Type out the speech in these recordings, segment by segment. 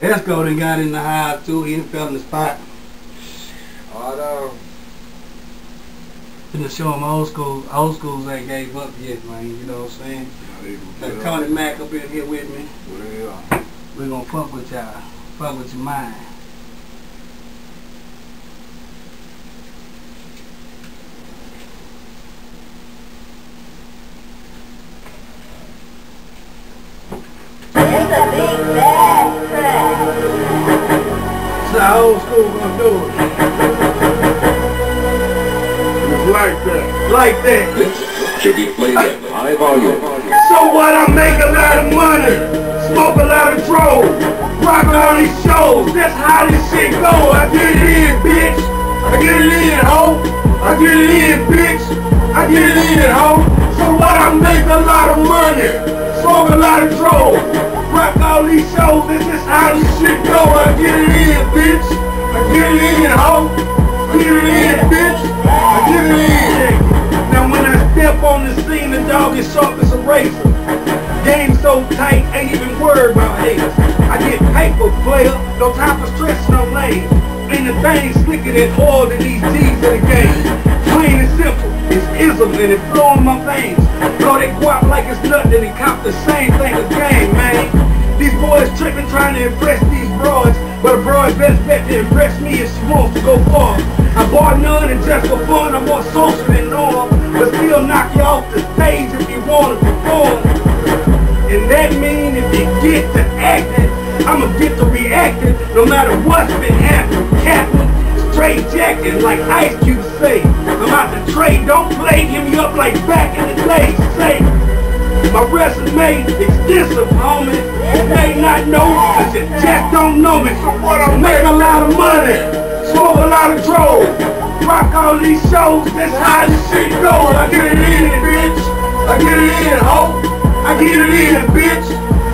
Esco done got in the house too. He fell in the spot. Auto. Uh, finna show him old school. Old schools ain't gave up yet, man. You know what I'm saying? Got Tony Mac up in here with me. Well, We gonna fuck with y'all. Fuck with your mind. How old school gonna do it? it's like that. Like that. should be played at high volume. So what? I make a lot of money, smoke a lot of drugs, rock all these shows. That's how this shit go. I get it in, bitch. I get it in, ho. I get it in, bitch. I get it in, ho. So what? I make a lot of money, smoke a lot of drugs, rock all these shows. This is how get it in, ho. I get it in, bitch. Get it in. Now when I step on the scene, the dog is sharp as a razor. Game so tight, ain't even worried about haters. I get paper, player, no time for stress, no lane. Ain't a thing slicker than oil than these G's of the game. Plain and simple, it's ism and it flow in my veins. Blow they guap like it's nothing and cop the same thing again, man. These boys tripping trying to impress these broads, but a broad best bet to impress me is she wants to go far. I bought none and just for fun, I'm more social than normal, but still knock you off the stage if you want to perform. And that mean if you get to acting, I'ma get to reacting no matter what's been happening. Captain, straight jacking like Ice Cube say. I'm out to trade, don't play, give me up like back in the day. Say, my resume extensive, homie. You may not know, cause you just don't know me. So what I make a lot of money, smoke a lot of drugs, rock all these shows, that's how this shit go. I get it in, bitch. I get it in, ho. I get it in, bitch.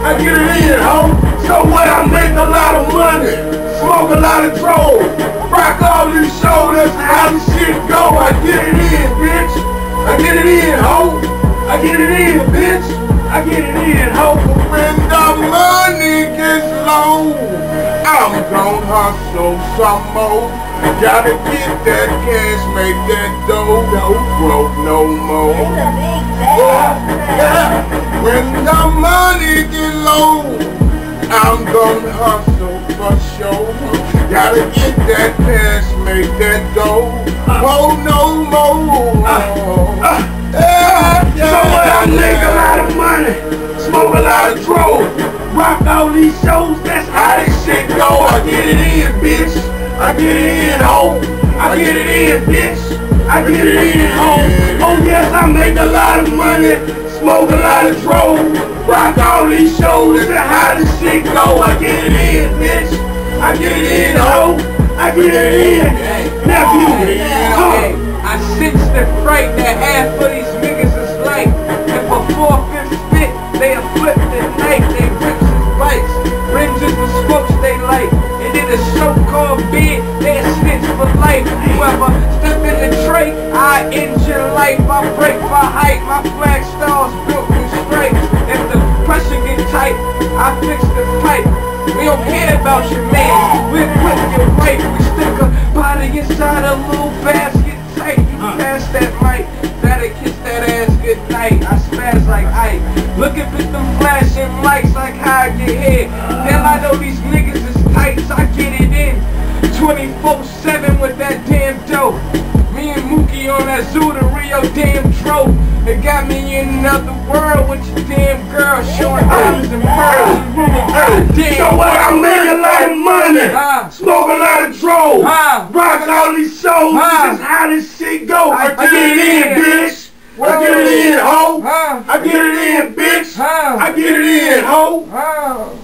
I get it in, ho. So what? I make a lot of money, smoke a lot of drugs, rock all these shows, that's how this shit go. I get it in, bitch. I get it in, ho. I get it in, get it in, ho. When the money gets low, I'm gon' hustle some more. Gotta get that cash, make that dough. Don't broke no more. Oh, when the money get low, I'm gon' hustle for sure. Gotta get that cash, make that dough. Uh. Oh no more. Uh. Uh. Yeah? I make a lot of money, smoke a lot of drugs, rock all these shows. That's how this shit go. I get it in, bitch. I get it in, ho. I get it in, bitch. I get it in, ho. Oh yes, I make a lot of money, smoke a lot of drugs, rock all these shows. That's how this shit go. I get it in, bitch. I get it in, ho. I get it in, nephew. Huh. I sense the fright that half of these niggas is like. And before fifth spit, they flipped the knife, they rips his bikes. Rims the smokes they light. And in a so-called bid, they snitch for life. Whoever step in the tray, I end your life. I break my height, my flag stars built from straight. If the pressure get tight, I fix the pipe. We don't care about your man, At them flashing lights like how I get hit. Hell, I know these niggas is tight, so I get it in. 24-7 with that damn dope. Me and Mookie on that zoo to Rio damn trope. It got me in another world with your damn girl showing arms and pearls. Damn. So what? I make a lot of money, smoke a lot of Huh? rock all these shows. Huh? This is how this shit go. I, I get it in, bitch. I get it in, ho. I get it in, bitch. I get it in, ho.